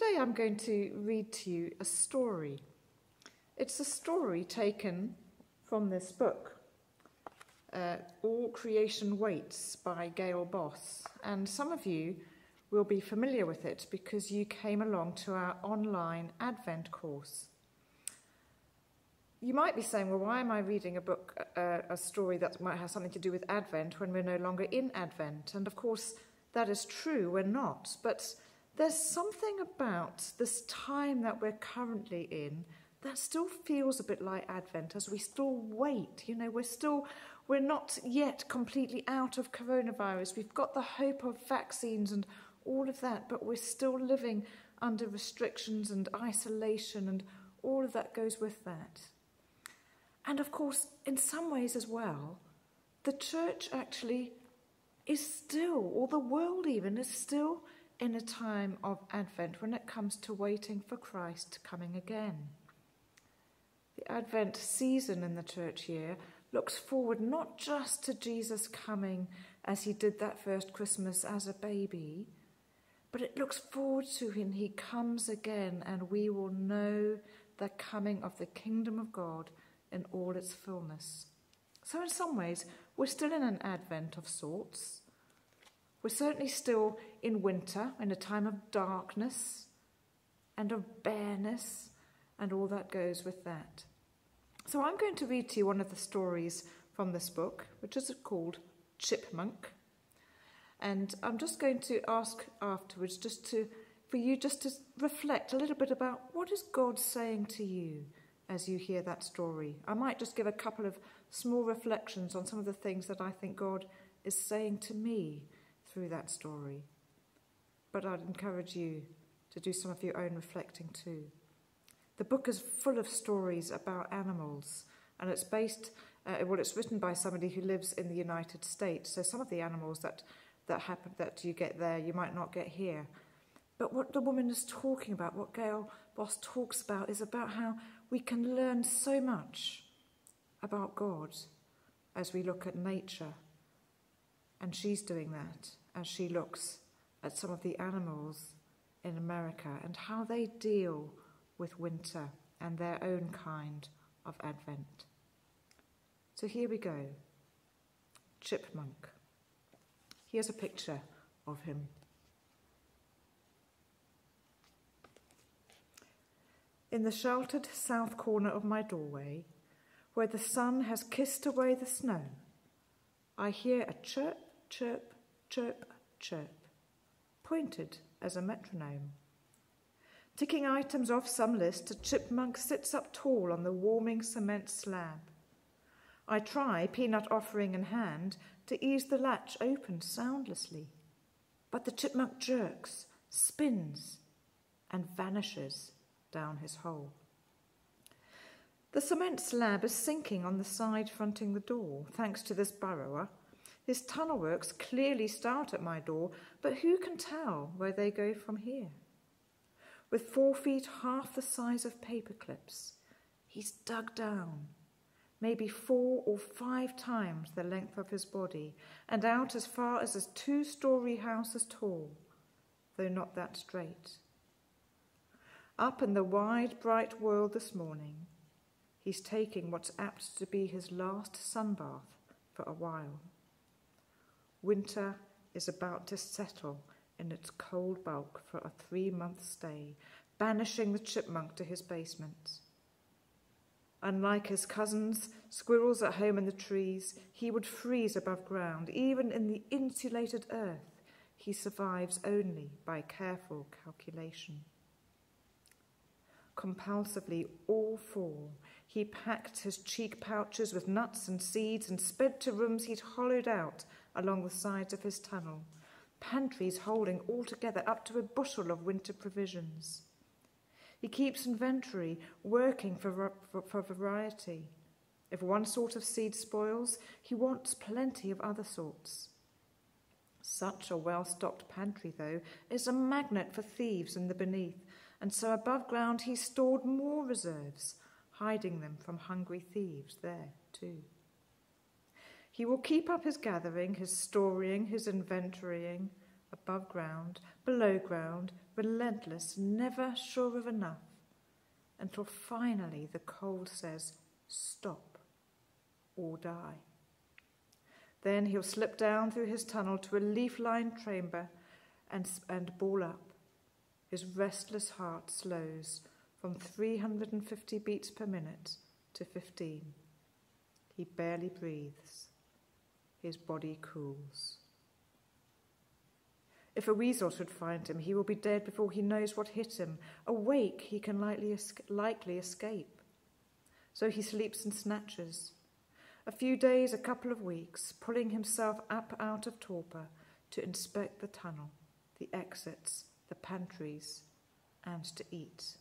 today I'm going to read to you a story. It's a story taken from this book, uh, All Creation Waits by Gayle Boss. And some of you will be familiar with it because you came along to our online Advent course. You might be saying, well, why am I reading a book, uh, a story that might have something to do with Advent when we're no longer in Advent? And of course, that is true, we're not. But there's something about this time that we're currently in that still feels a bit like Advent as we still wait. You know, we're still, we're not yet completely out of coronavirus. We've got the hope of vaccines and all of that, but we're still living under restrictions and isolation, and all of that goes with that. And of course, in some ways as well, the church actually is still, or the world even, is still in a time of Advent when it comes to waiting for Christ coming again. The Advent season in the church year looks forward not just to Jesus coming as he did that first Christmas as a baby, but it looks forward to when he comes again and we will know the coming of the kingdom of God in all its fullness. So, in some ways, we're still in an advent of sorts. We're certainly still in winter, in a time of darkness and of bareness, and all that goes with that. So, I'm going to read to you one of the stories from this book, which is called Chipmunk. And I'm just going to ask afterwards just to for you just to reflect a little bit about what is God saying to you as you hear that story. I might just give a couple of small reflections on some of the things that I think God is saying to me through that story. But I'd encourage you to do some of your own reflecting too. The book is full of stories about animals, and it's based, uh, well, it's written by somebody who lives in the United States. So some of the animals that, that happen, that you get there, you might not get here. But what the woman is talking about, what Gayle Boss talks about, is about how we can learn so much about God as we look at nature. And she's doing that as she looks at some of the animals in America and how they deal with winter and their own kind of Advent. So here we go Chipmunk. Here's a picture of him. in the sheltered south corner of my doorway, where the sun has kissed away the snow, I hear a chirp, chirp, chirp, chirp, pointed as a metronome. Ticking items off some list, a chipmunk sits up tall on the warming cement slab. I try, peanut offering in hand, to ease the latch open soundlessly. But the chipmunk jerks, spins, and vanishes down his hole. The cement slab is sinking on the side fronting the door, thanks to this burrower. His tunnel works clearly start at my door, but who can tell where they go from here? With four feet half the size of paper clips, he's dug down, maybe four or five times the length of his body, and out as far as a two story house is tall, though not that straight. Up in the wide, bright world this morning, he's taking what's apt to be his last sunbath for a while. Winter is about to settle in its cold bulk for a three month stay, banishing the chipmunk to his basement. Unlike his cousins, squirrels at home in the trees, he would freeze above ground. Even in the insulated earth, he survives only by careful calculation compulsively all four. He packed his cheek pouches with nuts and seeds and sped to rooms he'd hollowed out along the sides of his tunnel, pantries holding altogether up to a bushel of winter provisions. He keeps inventory, working for, for, for variety. If one sort of seed spoils, he wants plenty of other sorts. Such a well stocked pantry, though, is a magnet for thieves in the beneath, and so above ground he stored more reserves, hiding them from hungry thieves there too. He will keep up his gathering, his storing, his inventorying above ground, below ground, relentless, never sure of enough, until finally the cold says, Stop or die. Then he'll slip down through his tunnel to a leaf lined chamber and, and ball up. His restless heart slows from 350 beats per minute to 15. He barely breathes. His body cools. If a weasel should find him, he will be dead before he knows what hit him. Awake, he can likely, likely escape. So he sleeps in snatches. A few days, a couple of weeks, pulling himself up out of torpor to inspect the tunnel, the exits, the pantries, and to eat.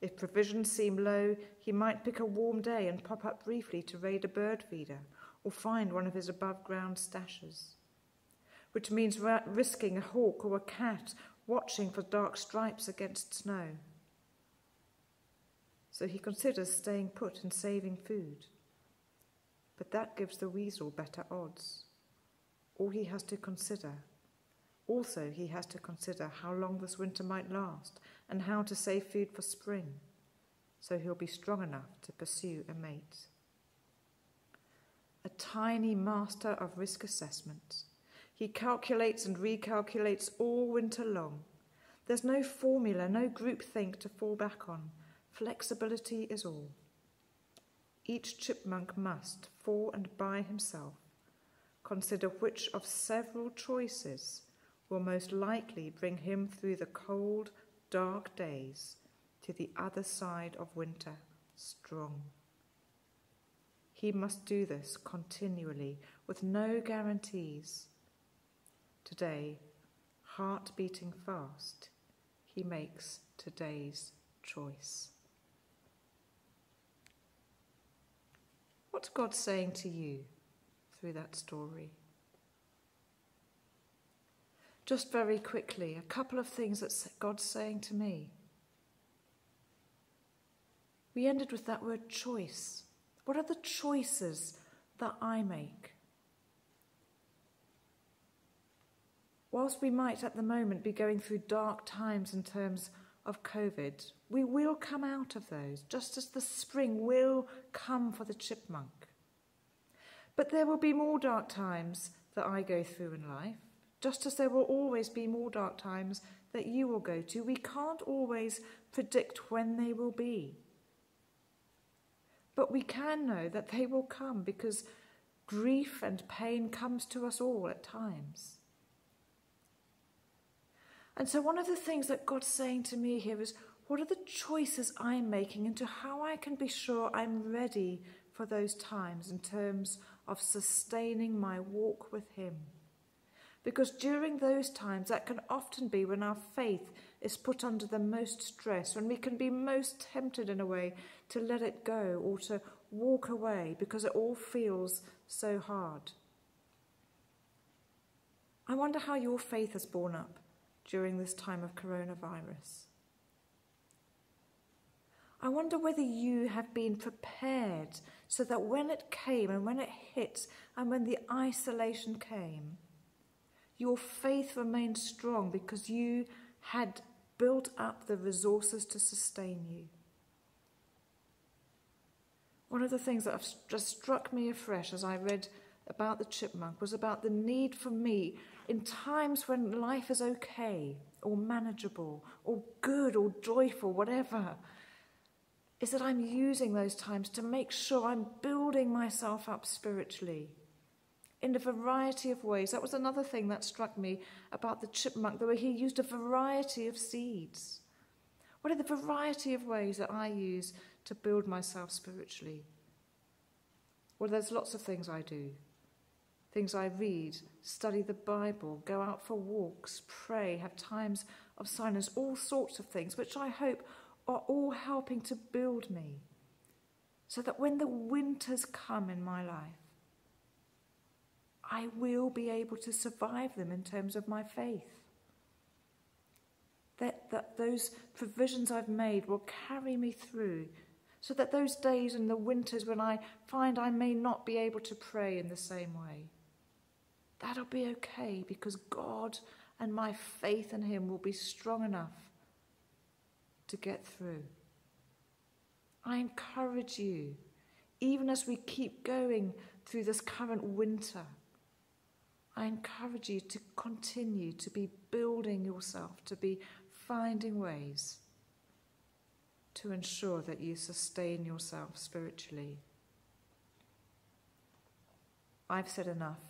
If provisions seem low, he might pick a warm day and pop up briefly to raid a bird feeder or find one of his above ground stashes, which means risking a hawk or a cat watching for dark stripes against snow. So he considers staying put and saving food. But that gives the weasel better odds. All he has to consider also, he has to consider how long this winter might last and how to save food for spring, so he'll be strong enough to pursue a mate. Tiny master of risk assessment. He calculates and recalculates all winter long. There's no formula, no groupthink to fall back on. Flexibility is all. Each chipmunk must, for and by himself, consider which of several choices will most likely bring him through the cold, dark days to the other side of winter strong. He must do this continually with no guarantees. Today, heart beating fast, he makes today's choice. What's God saying to you through that story? Just very quickly, a couple of things that God's saying to me. We ended with that word choice. What are the choices that I make? Whilst we might at the moment be going through dark times in terms of COVID, we will come out of those, just as the spring will come for the chipmunk. But there will be more dark times that I go through in life just as there will always be more dark times that you will go to. We can't always predict when they will be. But we can know that they will come because grief and pain comes to us all at times. And so, one of the things that God's saying to me here is what are the choices I'm making into how I can be sure I'm ready for those times in terms of sustaining my walk with Him? Because during those times, that can often be when our faith is put under the most stress, when we can be most tempted in a way to let it go or to walk away because it all feels so hard. I wonder how your faith has borne up during this time of coronavirus. I wonder whether you have been prepared so that when it came and when it hit and when the isolation came, your faith remained strong because you had built up the resources to sustain you. One of the things that just struck me afresh as I read about the chipmunk was about the need for me in times when life is okay or manageable or good or joyful, whatever, is that I'm using those times to make sure I'm building myself up spiritually in a variety of ways. That was another thing that struck me about the chipmunk, the way he used a variety of seeds. What are the variety of ways that I use to build myself spiritually? Well, there's lots of things I do. Things I read, study the Bible, go out for walks, pray, have times of silence, all sorts of things, which I hope are all helping to build me. So that when the winters come in my life, I will be able to survive them in terms of my faith. That, that those provisions I've made will carry me through, so that those days and the winters when I find I may not be able to pray in the same way, that'll be okay because God and my faith in Him will be strong enough to get through. I encourage you, even as we keep going through this current winter, I encourage you to continue to be building yourself, to be finding ways to ensure that you sustain yourself spiritually. I've said enough.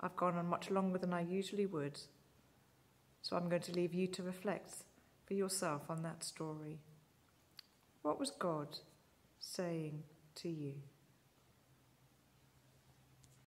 I've gone on much longer than I usually would. So I'm going to leave you to reflect for yourself on that story. What was God saying to you?